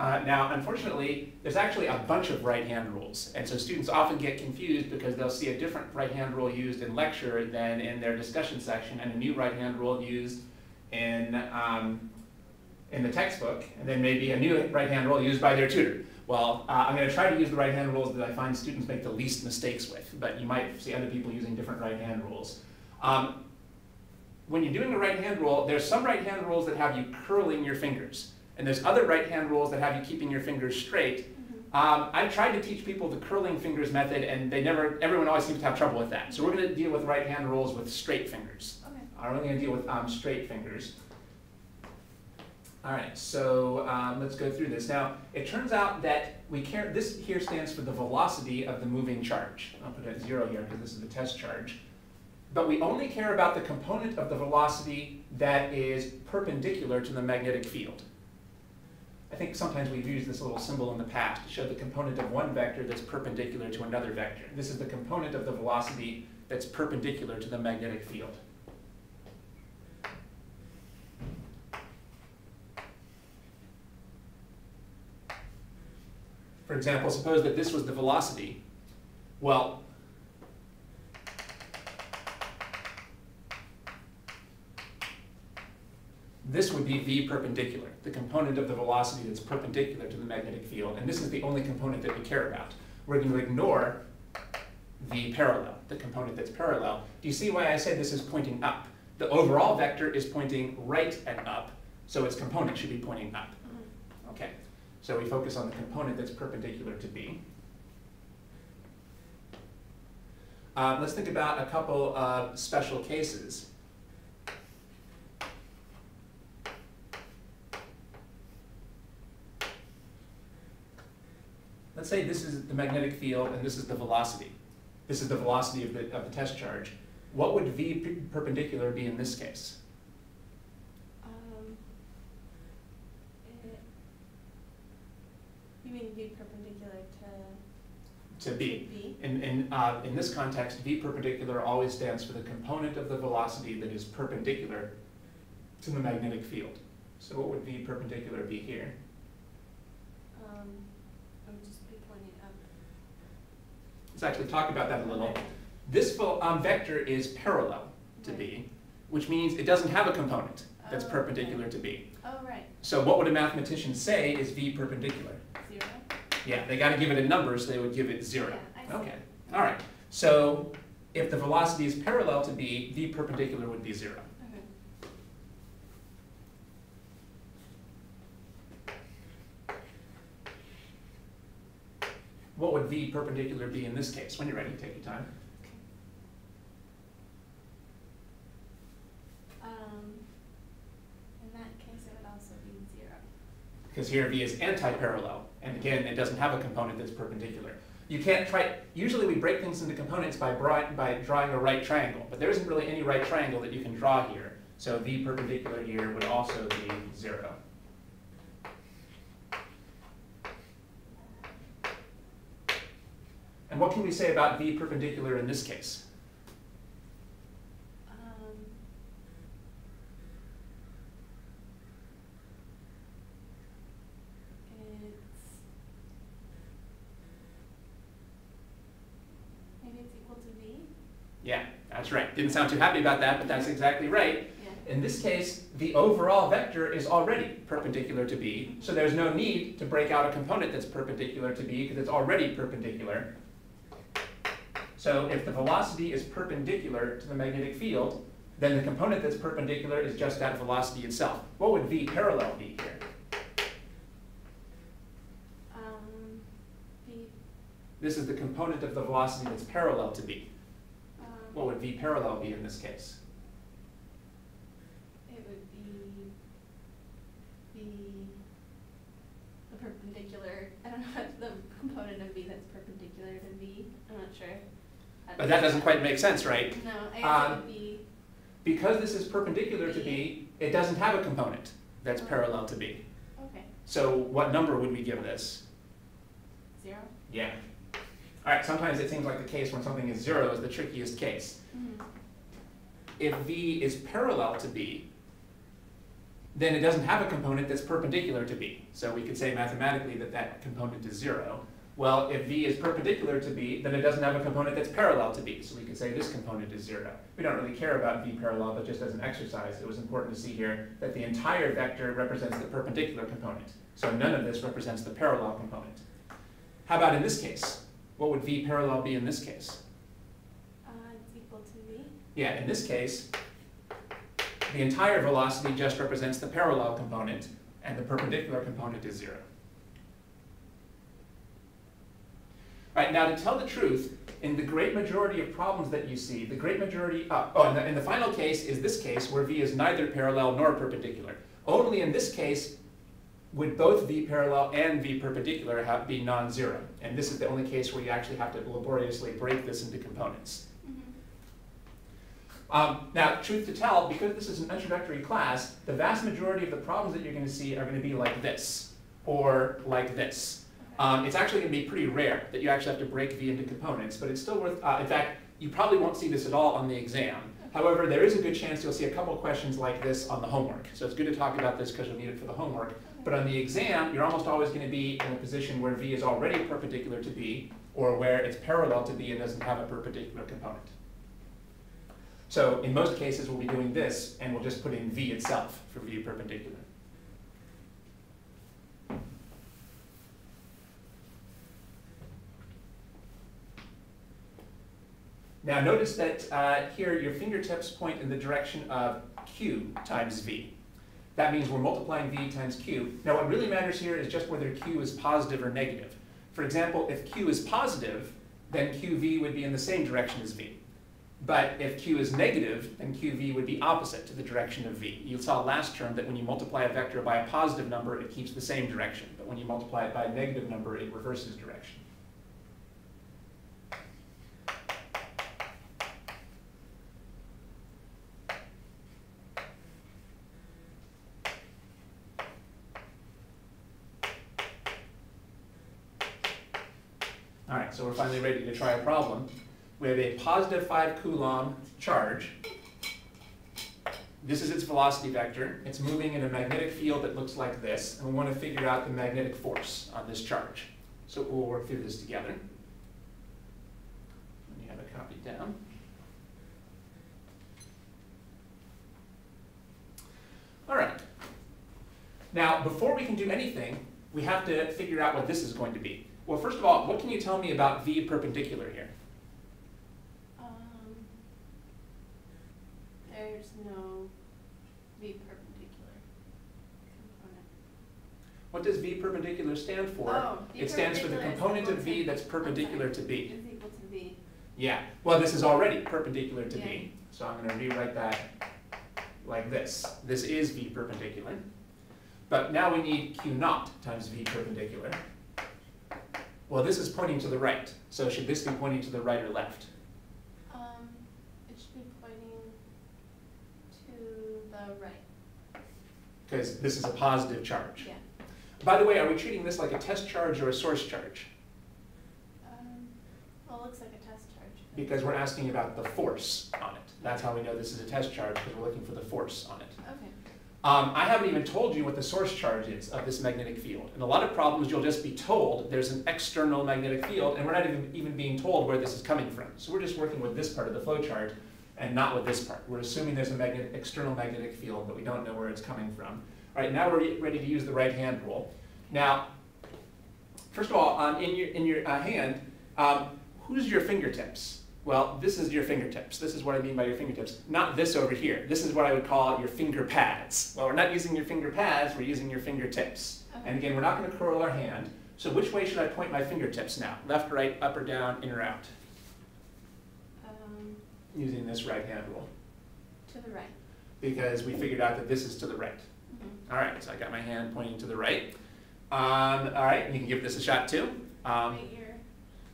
Uh, now, unfortunately, there's actually a bunch of right-hand rules, and so students often get confused because they'll see a different right-hand rule used in lecture than in their discussion section, and a new right-hand rule used in, um, in the textbook, and then maybe a new right-hand rule used by their tutor. Well, uh, I'm going to try to use the right-hand rules that I find students make the least mistakes with, but you might see other people using different right-hand rules. Um, when you're doing a right-hand rule, there's some right-hand rules that have you curling your fingers. And there's other right-hand rules that have you keeping your fingers straight. Mm-hmm. Um, I've tried to teach people the curling fingers method, and they never, everyone always seems to have trouble with that. So we're going to deal with right-hand rules with straight fingers. Okay. I'm only going to deal with um, straight fingers. All right, so um, let's go through this. Now, it turns out that we care, this here stands for the velocity of the moving charge. I'll put it at zero here because this is the test charge. But we only care about the component of the velocity that is perpendicular to the magnetic field. I think sometimes we've used this little symbol in the past to show the component of one vector that's perpendicular to another vector. This is the component of the velocity that's perpendicular to the magnetic field. For example, suppose that this was the velocity. Well, this would be v perpendicular, the component of the velocity that's perpendicular to the magnetic field, and this is the only component that we care about. We're going to ignore the parallel, the component that's parallel. Do you see why I said this is pointing up? The overall vector is pointing right and up, so its component should be pointing up. Mm-hmm. Okay, so we focus on the component that's perpendicular to B. Uh, let's think about a couple of special cases. Let's say this is the magnetic field and this is the velocity. This is the velocity of the, of the test charge. What would v perpendicular be in this case? Um, you mean v perpendicular to, to b. To b? In, in, uh, in this context, v perpendicular always stands for the component of the velocity that is perpendicular to the magnetic field. So what would v perpendicular be here? Let's actually talk about that a little. This um, vector is parallel to B, which means it doesn't have a component that's oh, perpendicular okay. to B. Oh, right. So what would a mathematician say is V perpendicular? Zero. Yeah, they got to give it a number, so they would give it zero. Yeah, okay. All right. So if the velocity is parallel to B, V perpendicular would be zero. What would V perpendicular be in this case? When you're ready, take your time. Um, in that case, it would also be zero. Because here V is anti-parallel, and again, it doesn't have a component that's perpendicular. You can't try, usually we break things into components by, by drawing a right triangle, but there isn't really any right triangle that you can draw here. So V perpendicular here would also be zero. What can we say about V perpendicular in this case? Um, maybe it's equal to V? Yeah, that's right. Didn't sound too happy about that, but that's exactly right. Yeah. In this case, the overall vector is already perpendicular to B, so there's no need to break out a component that's perpendicular to B because it's already perpendicular. So if the velocity is perpendicular to the magnetic field, then the component that's perpendicular is just that velocity itself. What would v parallel be here? Um, v. This is the component of the velocity that's parallel to b. Um, what would v parallel be in this case? It would be v, the perpendicular, I don't know what the component of v that's perpendicular to v, I'm not sure. But that doesn't quite make sense, right? No, I um, be. Because this is perpendicular to B, it doesn't have a component that's oh. parallel to B. Okay. So what number would we give this? Zero? Yeah. All right, sometimes it seems like the case when something is zero is the trickiest case. Mm -hmm. If V is parallel to B, then it doesn't have a component that's perpendicular to b. So we could say mathematically that that component is zero. Well, if v is perpendicular to b, then it doesn't have a component that's parallel to b. So we can say this component is 0. We don't really care about v parallel, but just as an exercise, it was important to see here that the entire vector represents the perpendicular component. So none of this represents the parallel component. How about in this case? What would v parallel be in this case? Uh, it's equal to v. Yeah, in this case, the entire velocity just represents the parallel component, and the perpendicular component is 0. Right, now to tell the truth, in the great majority of problems that you see, the great majority, uh, oh, and the, and the final case is this case where v is neither parallel nor perpendicular. Only in this case would both v parallel and v perpendicular have, be non-zero. And this is the only case where you actually have to laboriously break this into components. Mm-hmm. Um, now, truth to tell, because this is an introductory class, the vast majority of the problems that you're going to see are going to be like this, or like this. Um, it's actually going to be pretty rare that you actually have to break V into components, but it's still worth, uh, in fact, you probably won't see this at all on the exam. However, there is a good chance you'll see a couple questions like this on the homework. So it's good to talk about this because you'll need it for the homework. But on the exam, you're almost always going to be in a position where V is already perpendicular to B, or where it's parallel to B and doesn't have a perpendicular component. So in most cases, we'll be doing this, and we'll just put in V itself for V perpendicular. Now notice that uh, here your fingertips point in the direction of q times v. That means we're multiplying v times q. Now what really matters here is just whether q is positive or negative. For example, if q is positive, then qv would be in the same direction as v. But if q is negative, then qv would be opposite to the direction of v. You saw last term that when you multiply a vector by a positive number, it keeps the same direction. But when you multiply it by a negative number, it reverses direction. All right, so we're finally ready to try a problem. We have a positive 5 Coulomb charge. This is its velocity vector. It's moving in a magnetic field that looks like this, and we want to figure out the magnetic force on this charge. So we'll work through this together. Let me have it copied down. All right. Now, before we can do anything, we have to figure out what this is going to be. Well, first of all, what can you tell me about V perpendicular here? Um, there's no v perpendicular component. What does V perpendicular stand for? Oh, It stands for the component of V that's perpendicular to B. Is equal to v. Yeah, well, this is already perpendicular to Yeah. B, so I'm gonna rewrite that like this. This is V perpendicular. But now we need Q naught times V perpendicular. Well, this is pointing to the right, so should this be pointing to the right or left? Um, it should be pointing to the right. Because this is a positive charge. Yeah. By the way, are we treating this like a test charge or a source charge? Um, well, it looks like a test charge. Because we're asking about the force on it. That's how we know this is a test charge, because we're looking for the force on it. Okay. Um, I haven't even told you what the source charge is of this magnetic field. In a lot of problems, you'll just be told there's an external magnetic field, and we're not even, even being told where this is coming from. So we're just working with this part of the flow chart and not with this part. We're assuming there's a magnet, external magnetic field, but we don't know where it's coming from. All right, now we're re- ready to use the right-hand rule. Now, first of all, um, in your, in your uh, hand, um, who's your fingertips? Well, this is your fingertips. This is what I mean by your fingertips. Not this over here. This is what I would call your finger pads. Well, we're not using your finger pads, we're using your fingertips. And again, we're not going to curl our hand. So which way should I point my fingertips now? Left, right, up or down, in or out? Um, Using this right hand rule. to the right. Because we figured out that this is to the right. Mhm. All right, so I got my hand pointing to the right. Um, all right, you can give this a shot too. Um.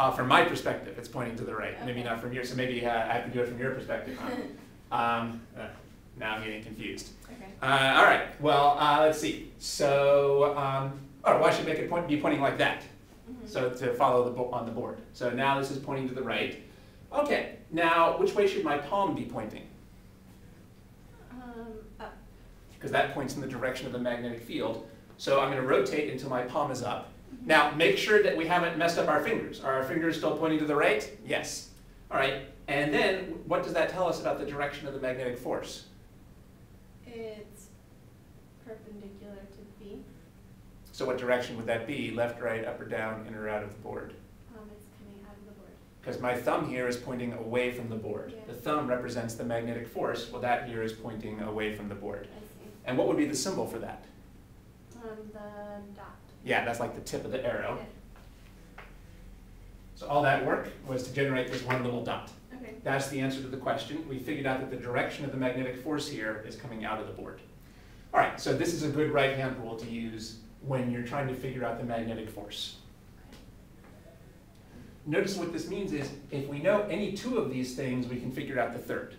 Uh, from my perspective, it's pointing to the right. Maybe not from yours, so maybe uh, I have to do it from your perspective. Huh? um, uh, now I'm getting confused. Okay. Uh, all right, well, uh, let's see. So, um, oh, well, I should make it point, be pointing like that, Mhm. so to follow the bo- on the board. So now this is pointing to the right. Okay, now which way should my palm be pointing? Um, up. because that points in the direction of the magnetic field. So I'm gonna rotate until my palm is up. Now, make sure that we haven't messed up our fingers. Are our fingers still pointing to the right? Yes. All right, and then what does that tell us about the direction of the magnetic force? It's perpendicular to B. So what direction would that be? Left, right, up or down, in or out of the board? Um, it's coming out of the board. Because my thumb here is pointing away from the board. Yeah. The thumb represents the magnetic force, well, that here is pointing away from the board. I see. And what would be the symbol for that? Um, the dot. Yeah, that's like the tip of the arrow. Yeah. So all that work was to generate this one little dot. Okay. That's the answer to the question. We figured out that the direction of the magnetic force here is coming out of the board. All right, so this is a good right-hand rule to use when you're trying to figure out the magnetic force. Notice what this means is if we know any two of these things, we can figure out the third.